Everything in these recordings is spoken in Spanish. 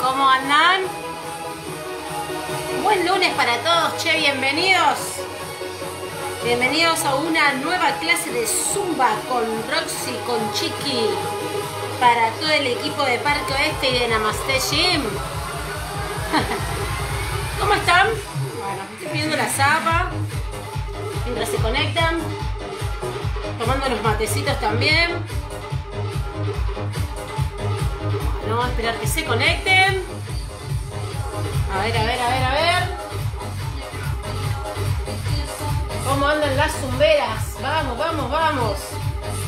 ¿Cómo andan? Buen lunes para todos, che, bienvenidos. Bienvenidos a una nueva clase de Zumba con Roxy, con Chiqui, para todo el equipo de Parque Oeste y de Namaste Gym. ¿Cómo están? Bueno, estoy pidiendo la zapa mientras se conectan, tomando los matecitos también. Vamos a esperar que se conecten. A ver, a ver, a ver, a ver. ¿Cómo andan las zumberas? Vamos, vamos, vamos.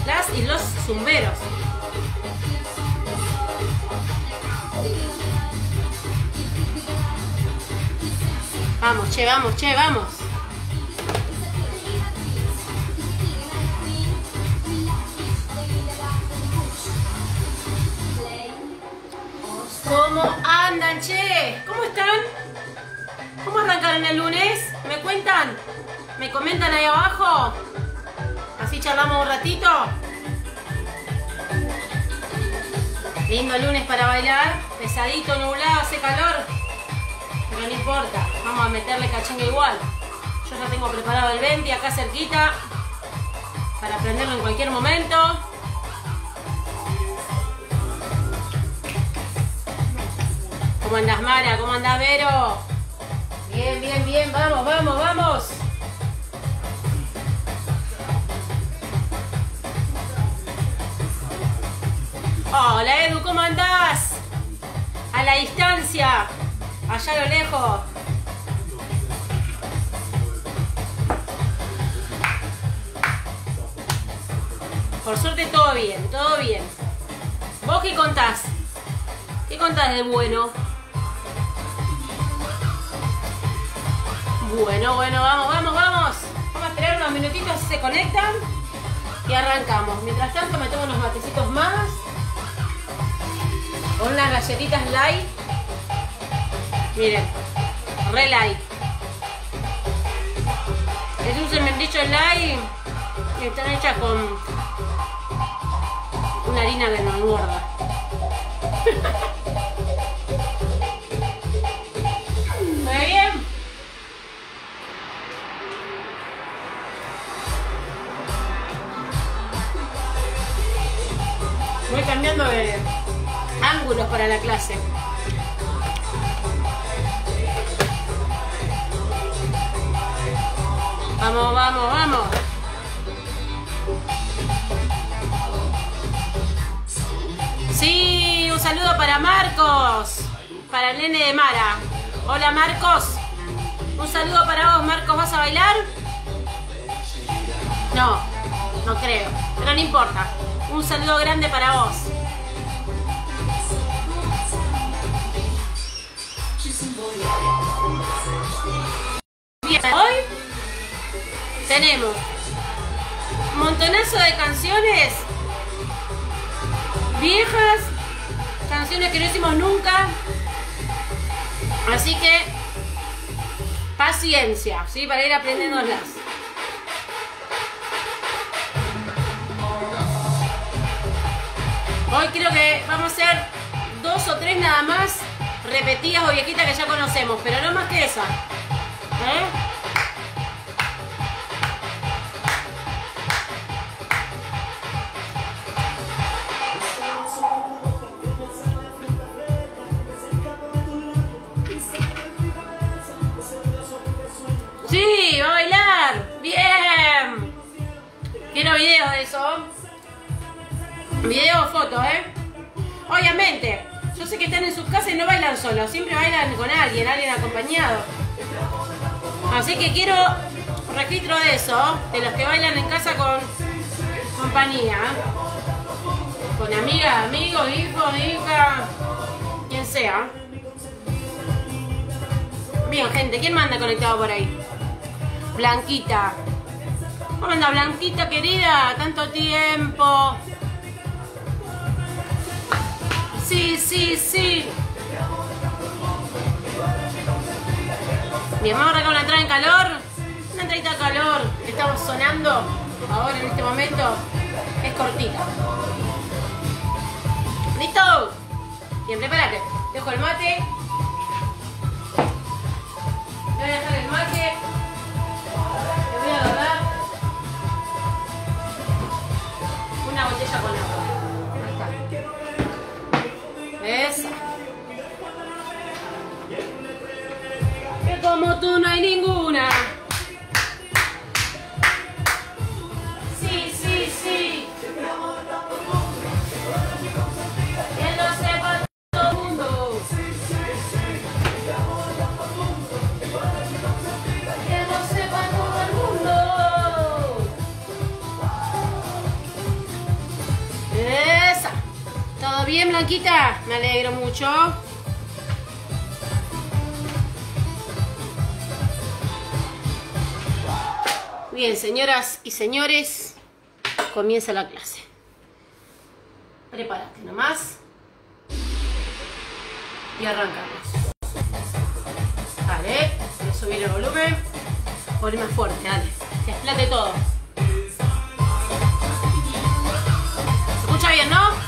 Las y los zumberos. Vamos, che, vamos, che, vamos. ¿Cómo andan, che? ¿Cómo están? ¿Cómo arrancaron el lunes? ¿Me cuentan? ¿Me comentan ahí abajo? Así charlamos un ratito. Lindo lunes para bailar. Pesadito, nublado, hace calor. Pero no importa. Vamos a meterle cachinga igual. Yo ya tengo preparado el 20 acá cerquita. Para prenderlo en cualquier momento. ¿Cómo andás, Mara? ¿Cómo andás, Vero? Bien, bien, bien. Vamos, vamos, vamos. Hola, Edu, ¿cómo andás? A la distancia. Allá a lo lejos. Por suerte todo bien, todo bien. ¿Vos qué contás? ¿Qué contás de bueno? Bueno, bueno, vamos, vamos, vamos. Vamos a esperar unos minutitos si se conectan y arrancamos. Mientras tanto me tomo unos matecitos más. Con unas galletitas light. Miren, re light. Es un cementillo light y están hechas con una harina que no engorda. Para la clase. Vamos, vamos, vamos. Sí, un saludo para Marcos, para el nene de Mara. Hola Marcos. Un saludo para vos, Marcos. ¿Vas a bailar? No, no creo, pero no importa. Un saludo grande para vos. Tenemos un montonazo de canciones viejas, canciones que no hicimos nunca. Así que paciencia, ¿sí? Para ir aprendiéndolas. Hoy creo que vamos a hacer dos o tres nada más repetidas o viejitas que ya conocemos, pero no más que esa. ¿Eh? Video foto, ¿eh? Obviamente, yo sé que están en sus casas y no bailan solos, siempre bailan con alguien, alguien acompañado. Así que quiero registro de eso, de los que bailan en casa con compañía. Con amiga, amigo, hijo, hija, quien sea. Bien, gente, ¿quién manda conectado por ahí? Blanquita. ¿Cómo anda, Blanquita querida? Tanto tiempo. Sí, sí, sí. Bien, vamos a arrancar una entrada en calor. Una entradita de calor que estamos sonando ahora en este momento. Es cortita. ¿Listo? Bien, prepárate. Dejo el mate. Voy a dejar el mate. Te voy a agarrar una botella con agua. Esa. Que como tú no hay ninguna. ¿Todo bien, Blanquita? Me alegro mucho. Bien, señoras y señores, comienza la clase. Prepárate nomás. Y arrancamos. Dale, voy a subir el volumen. Poner más fuerte, dale. Que explate todo. ¿Se escucha bien, no?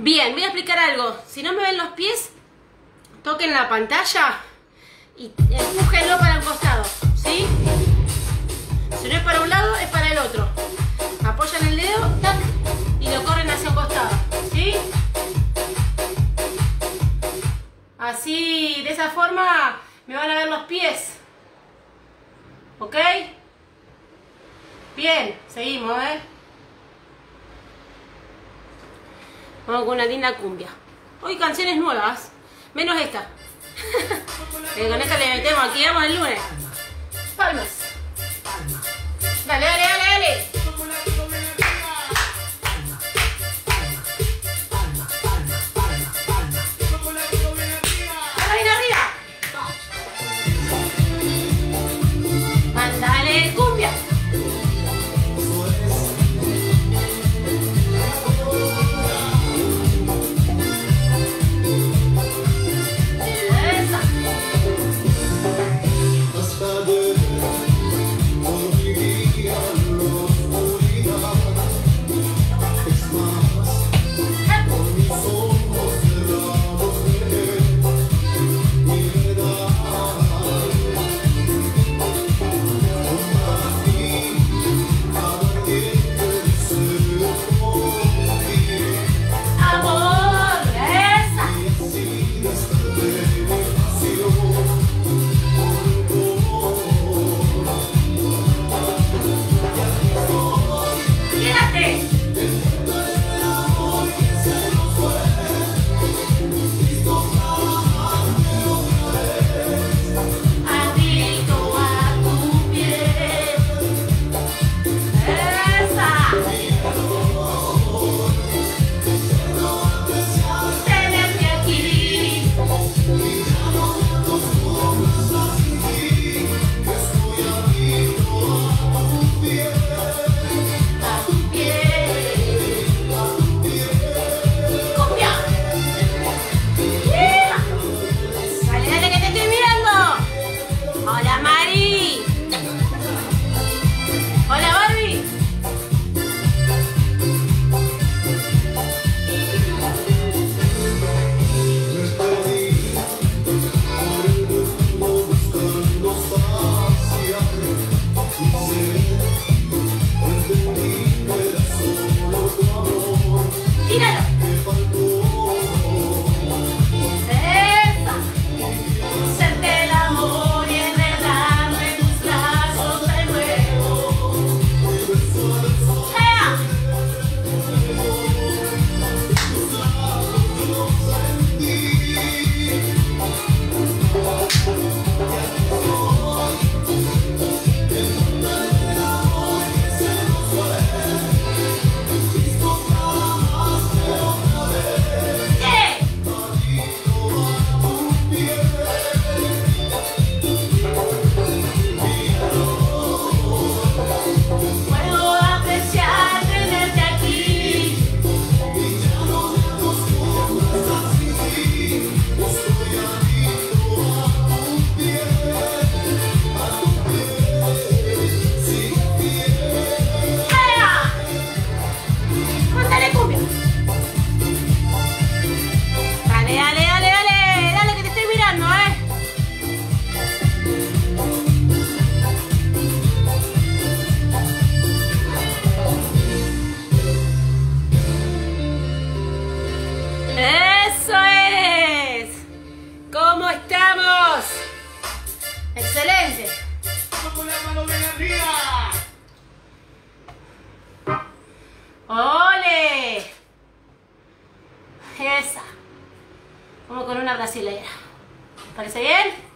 Bien, voy a explicar algo. Si no me ven los pies, toquen la pantalla y empújenlo para un costado, ¿sí? Si no es para un lado, es para el otro. Apoyan el dedo, tac, y lo corren hacia un costado, ¿sí? Así, de esa forma, me van a ver los pies. ¿Ok? Bien, seguimos, ¿eh? Vamos con una linda cumbia. Hoy canciones nuevas, menos esta. Eh, con esta le metemos aquí, vamos el lunes. Palmas. Dale, dale, dale, dale. Esa. Vamos con una brasilera. ¿Parece bien?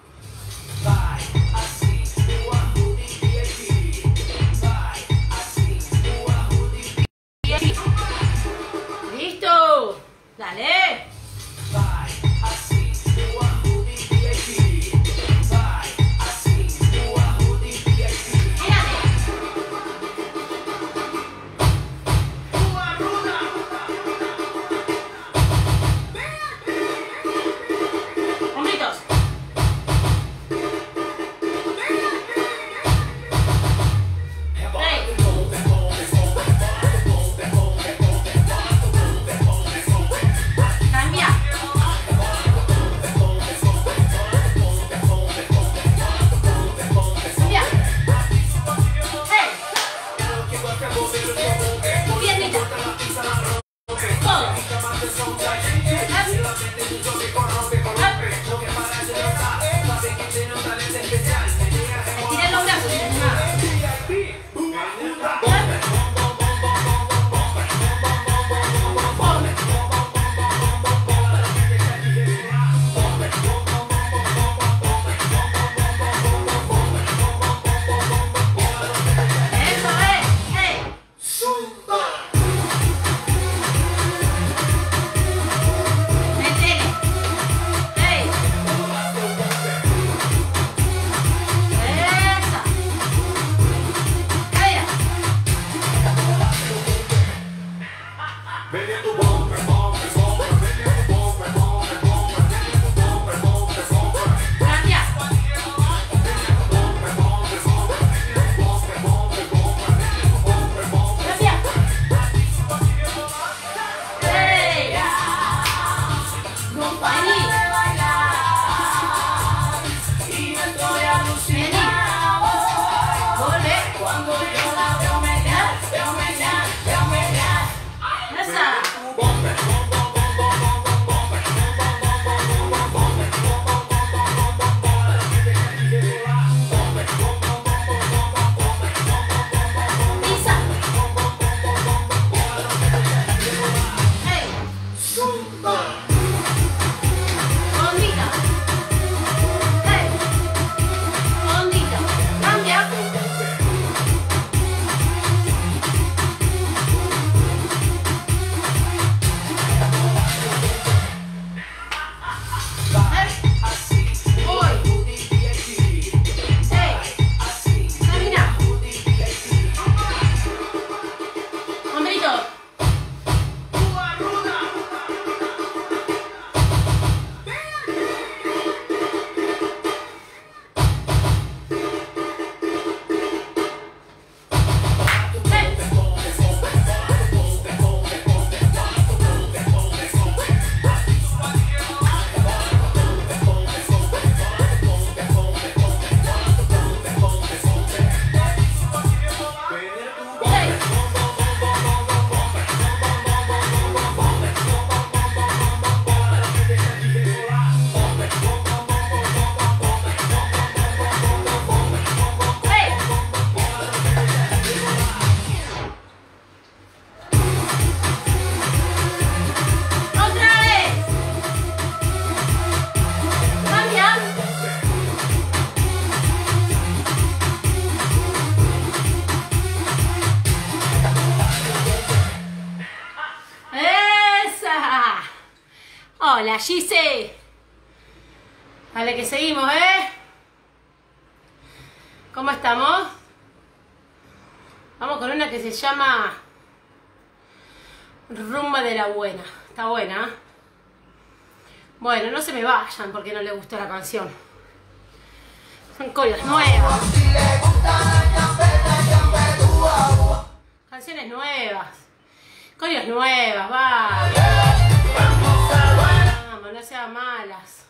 Gise. Vale, que seguimos, ¿eh? ¿Cómo estamos? Vamos con una que se llama Rumba de la Buena. Está buena. Bueno, no se me vayan porque no les gustó la canción. Son coreos nuevas. Canciones nuevas. Coreos nuevas, va. No sean malas.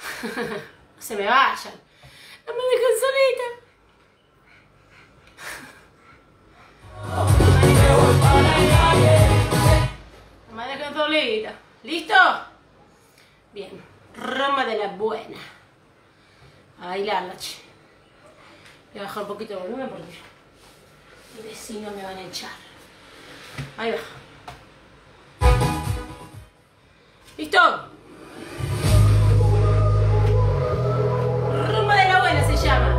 se me vayan. No me dejen solita. No me dejen solita. ¿Listo? Bien. Roma de la buena. A bailarla, che. Voy a bajar un poquito el volumen porque mi vecino me van a echar. Ahí va. ¿Listo? Rumba de la buena se llama.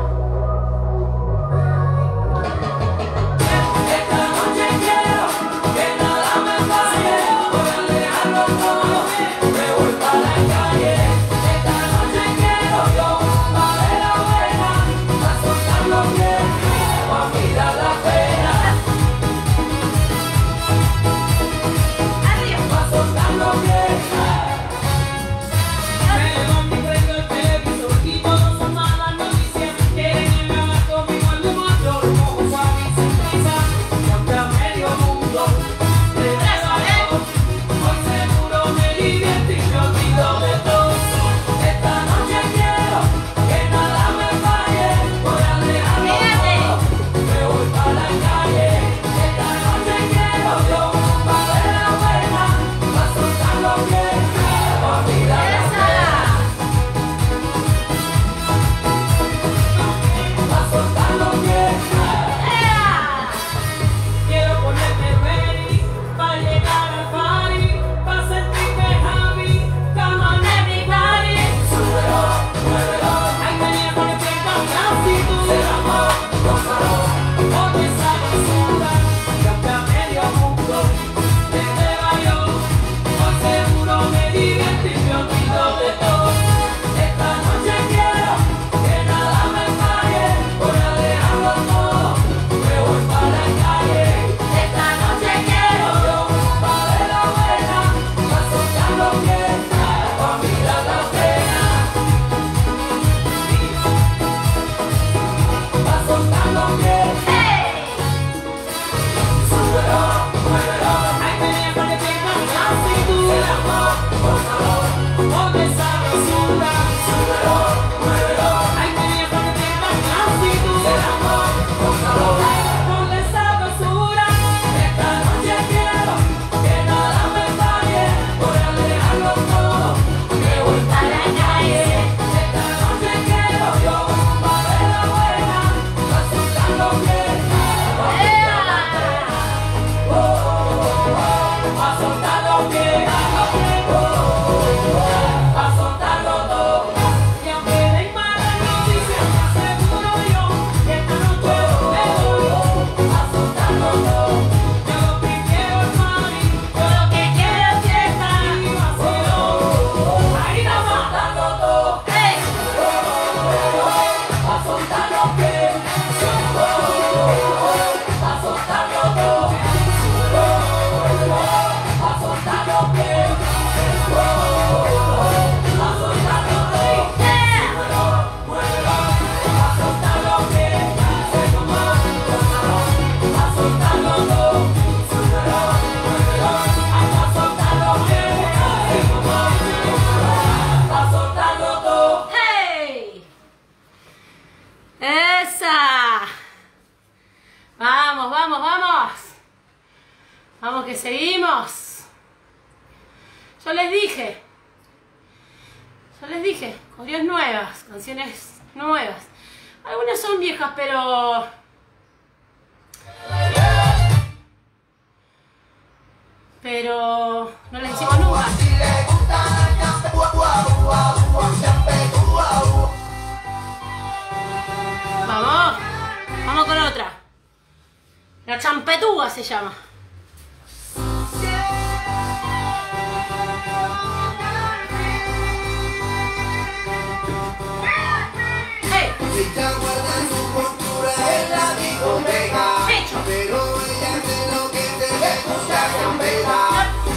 Yo les dije. Coreos nuevas. Canciones nuevas. Algunas son viejas, pero... Pero no las hicimos nunca. Vamos. Vamos con otra. La champetúa se llama. Ella guarda su postura en la discoteca. Pero ella hace lo que se le gusta champeta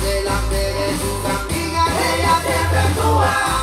Delante de sus amigas ella siempre actúa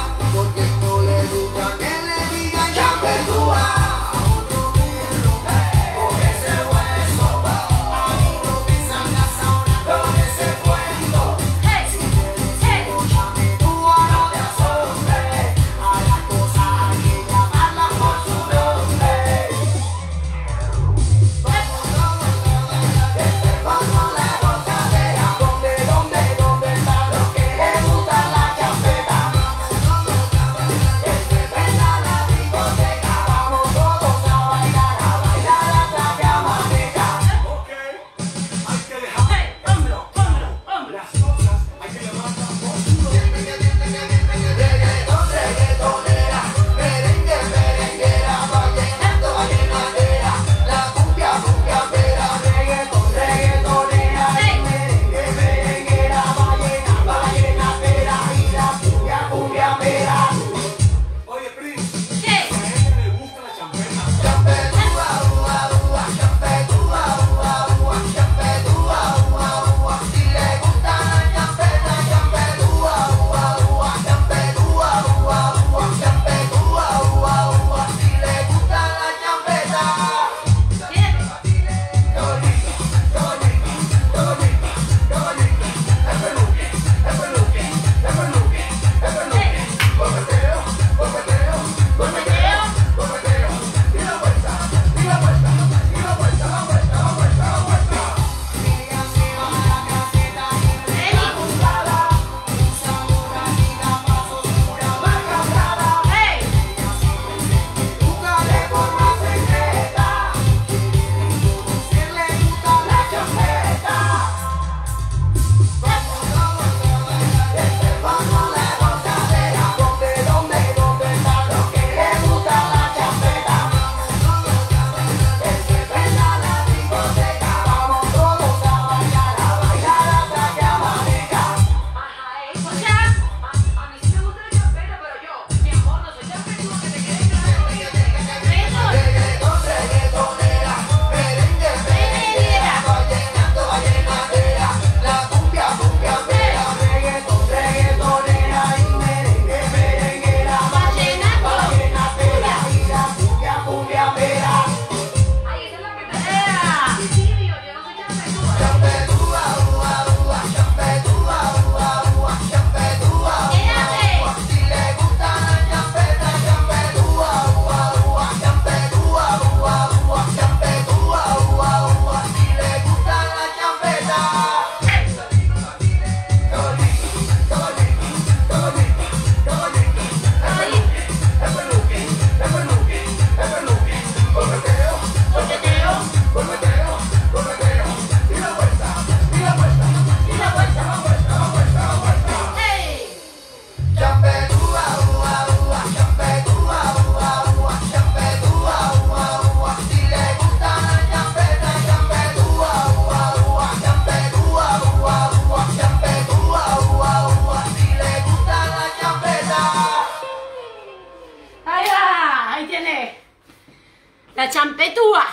La champetúa.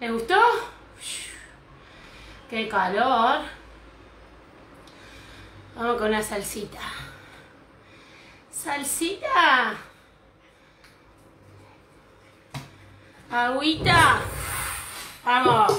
¿Le gustó? Qué calor. Vamos con una salsita. Salsita. Agüita. Vamos.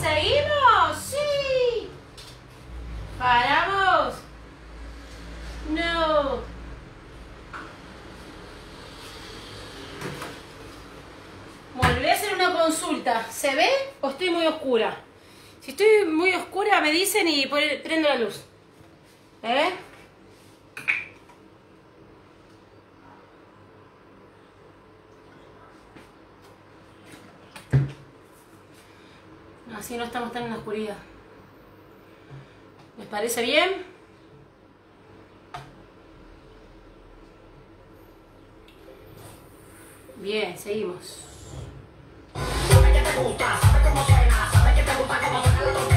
¿Seguimos? ¡Sí! ¿Paramos? No. Bueno, voy a hacer una consulta. ¿Se ve o estoy muy oscura? Si estoy muy oscura, me dicen y prendo la luz. ¿Eh? Así no estamos tan en la oscuridad. ¿Les parece bien? Bien, seguimos. ¿Sabe que te gusta? ¿Sabe cómo suena? ¿Sabe que te gusta cómo suena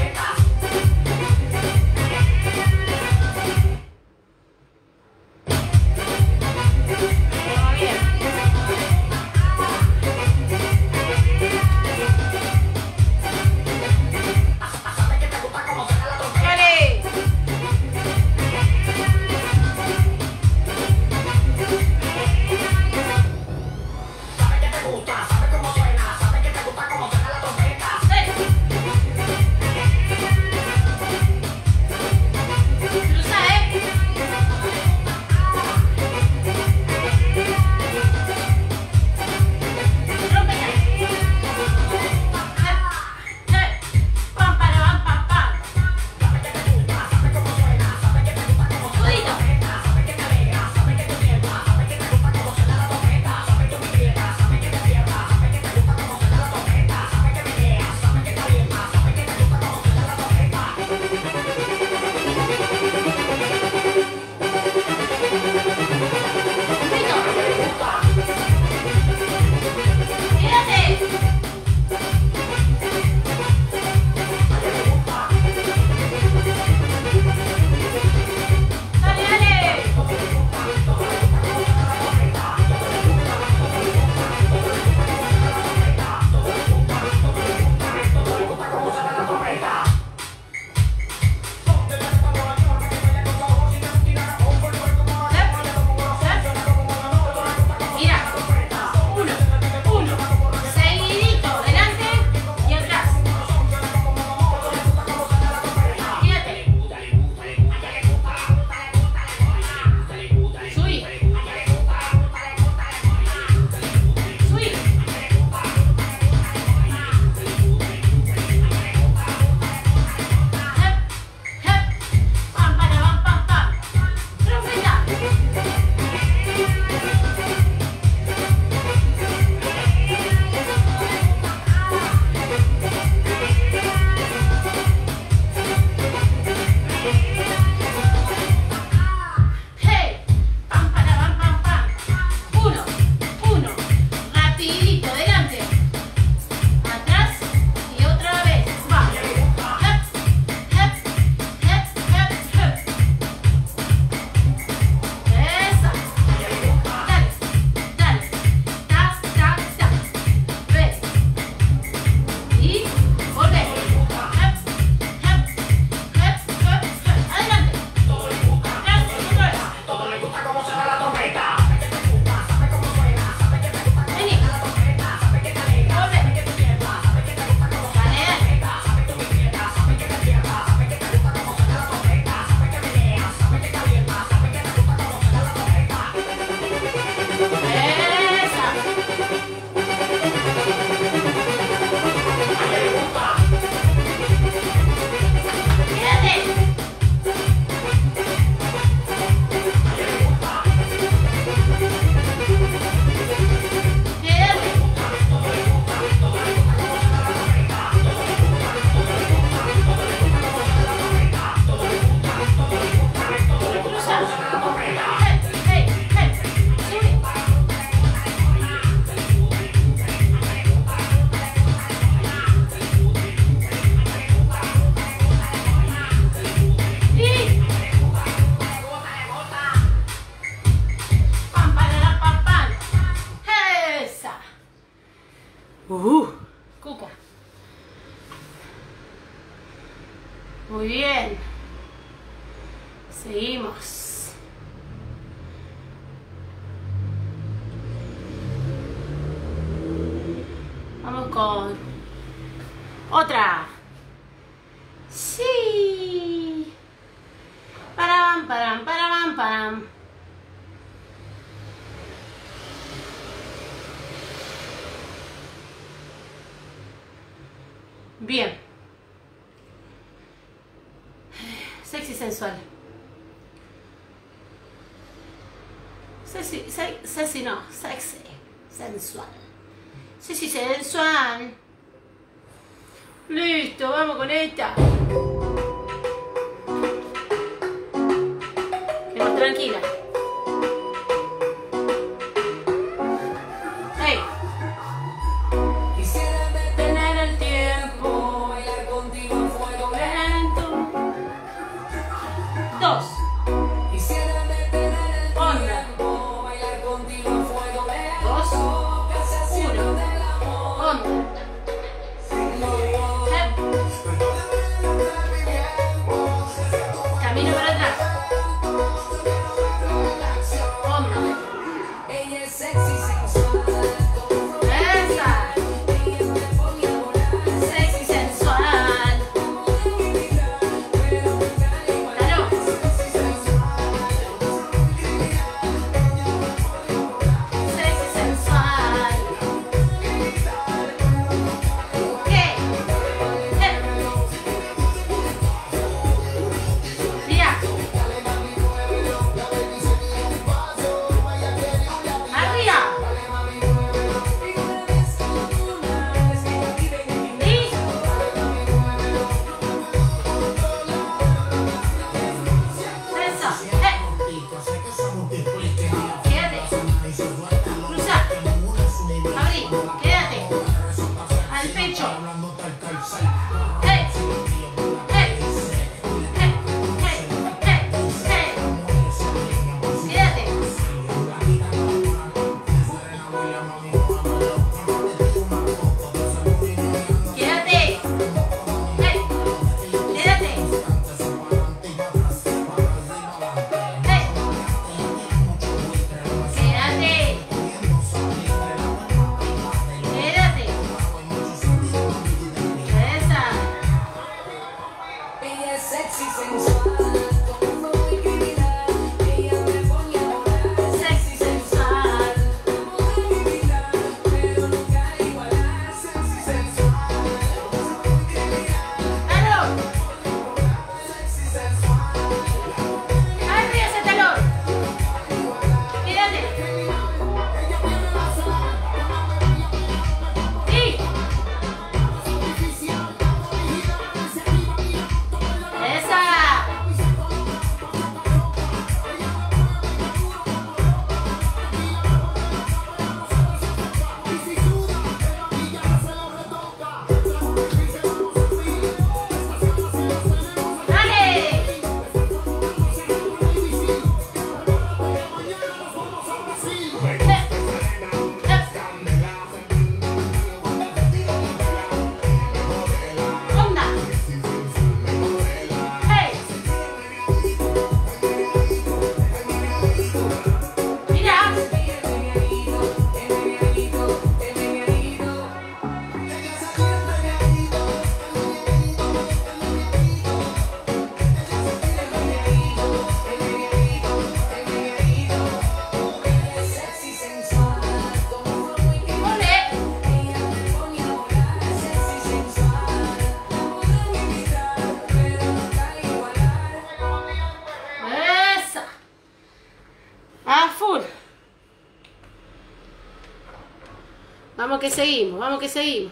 que seguimos, vamos que seguimos.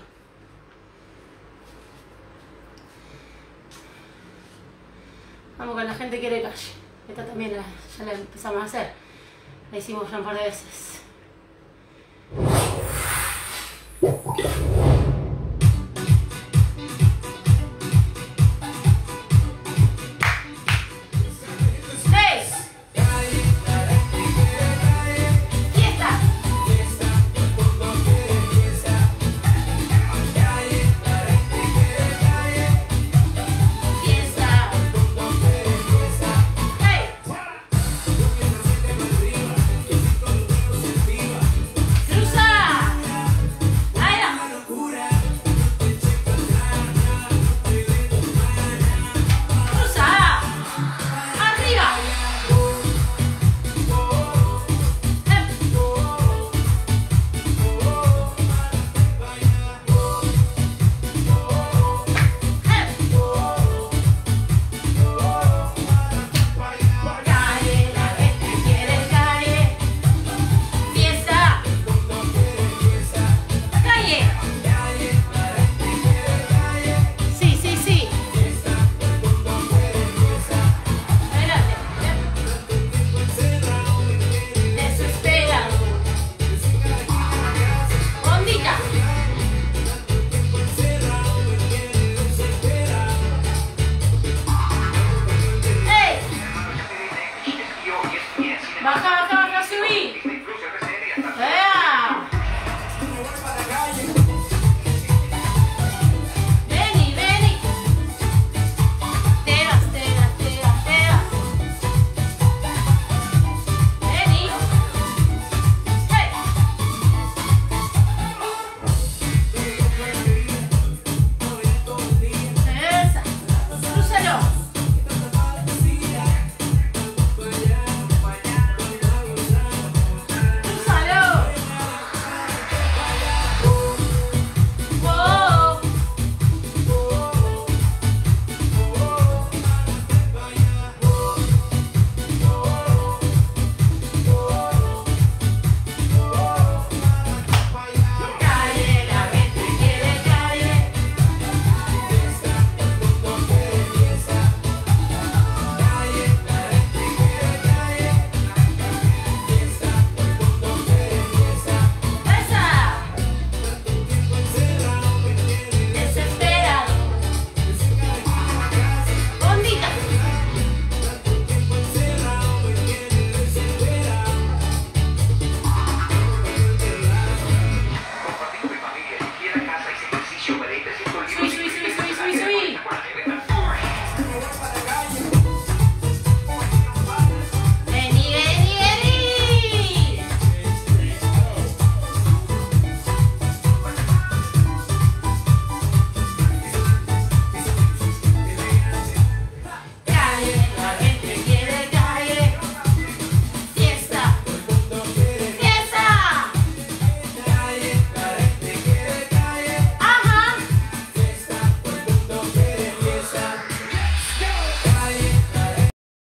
Vamos que la gente quiere calle. Esta también la, ya la empezamos a hacer. La hicimos un par de veces.